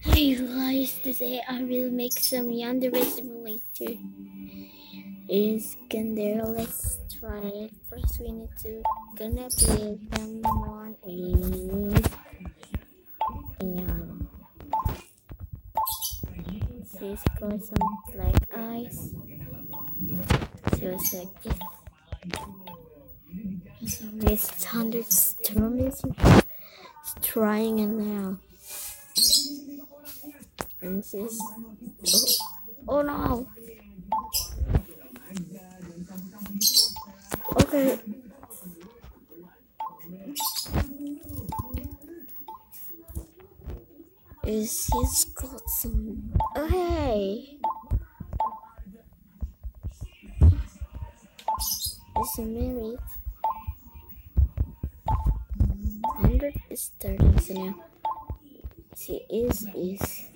Hey guys, today I will make some Yandere simulator. Is there? Let's try it. First we need to gonna play someone is yeah. This got some black eyes. It's like this. So this hundred storm is trying it now. Is oh, oh no. Okay. Is he's got some oh hey Is he married? Hundred is starting so now. She is is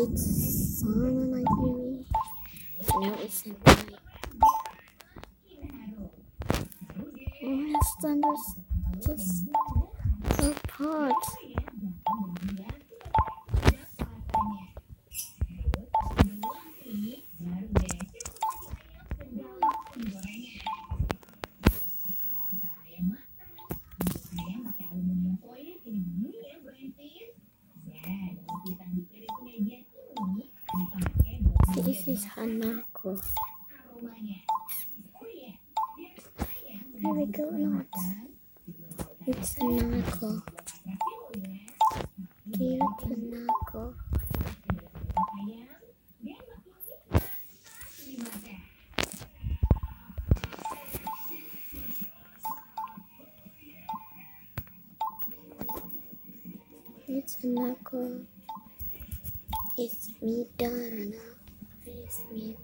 It's Osama Nigeria. No, it's a night. Oh, it's thunder just apart. This is Hanako. Here we go, no, it's, Hanako. Dear Hanako. It's Hanako. It's me, Darana. It's me,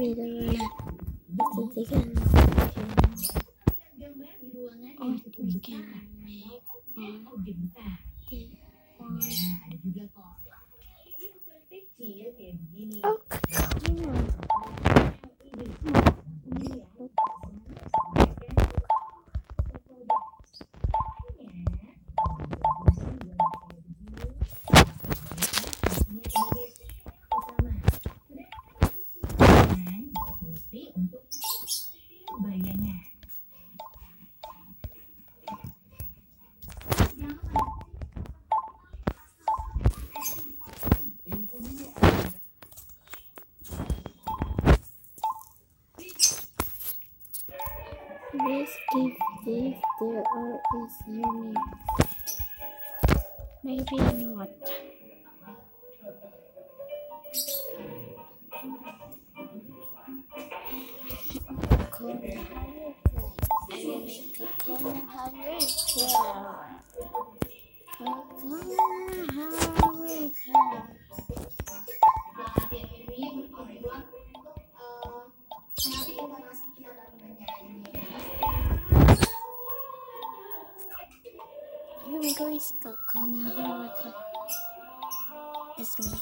Let's read the Let's take it. This if this there are is name. Maybe not. Victory's got Connor me.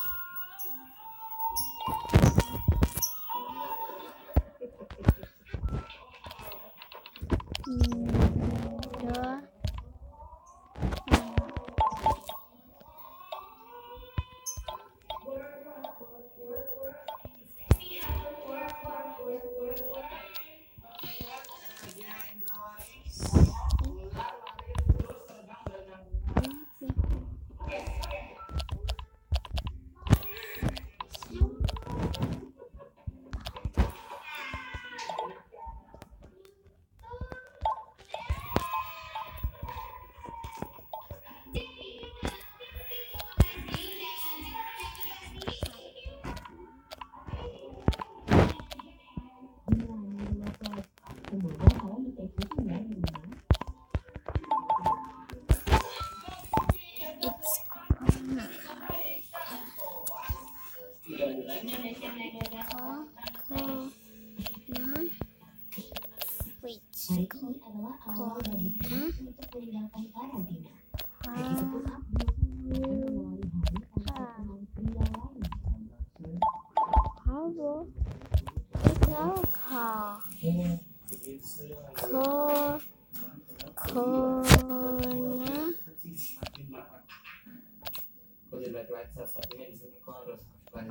Kalau dia baik-baik saja, ini di sini kau harus ポ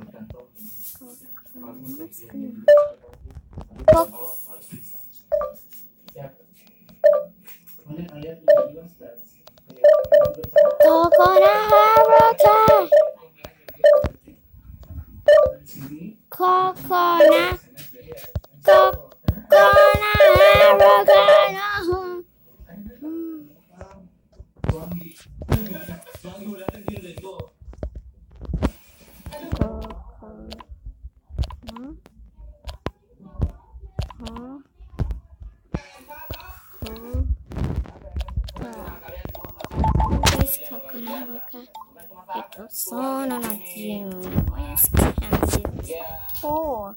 ッどこらはーたここなここなはろがのふん。Tuan Tuan Persona not gym. Where's Oh.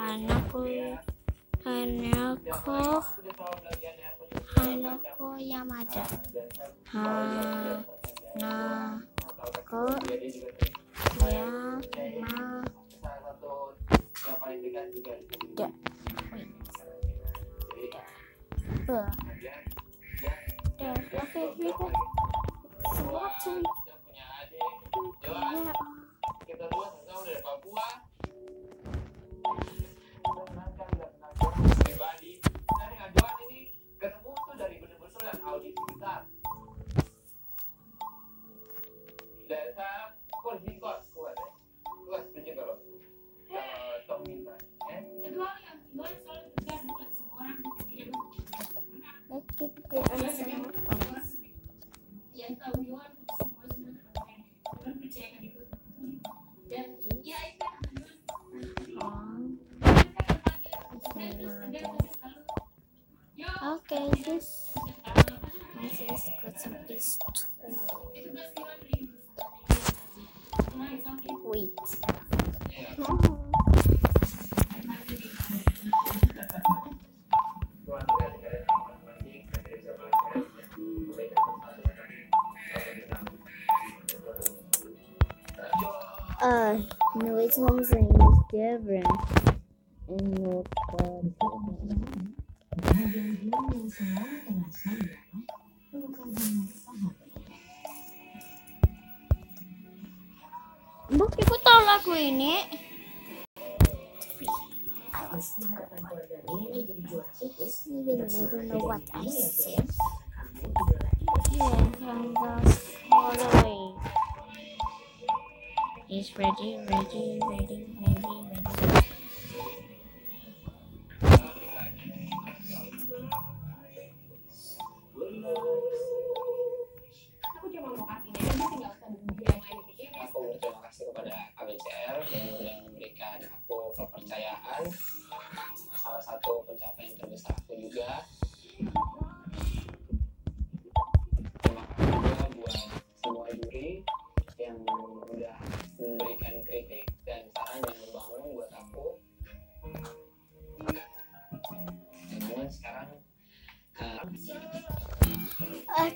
Anakku, anakku, anakku Yamada. Ha, nah, aku. Uh, no, it's something different in your. Bukti ko tahu lagu ini. You will never know what I said. Yes, I'm just all away. He's ready, ready, ready, ready.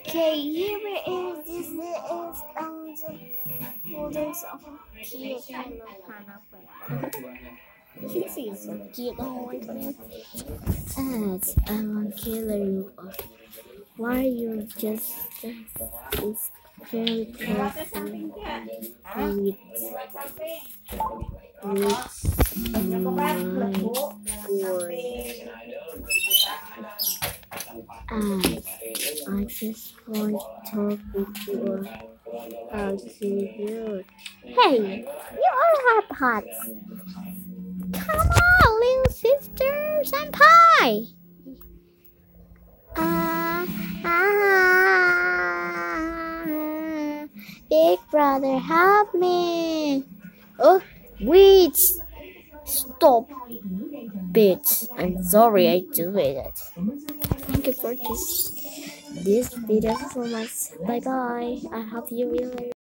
Okay, here it is. This is um the folders of cute. I love pineapple. This is so cute. Oh my goodness. And I want to kill you. Why you just is very careful with with my board. And I just want to talk with you how to you. Hey, you all have pots. Come on, little sister, senpai. Ah, ah, big brother, help me. Oh, wait. Stop. Bitch, I'm sorry I do it. Thank you for this this video so much. Bye bye. I hope you will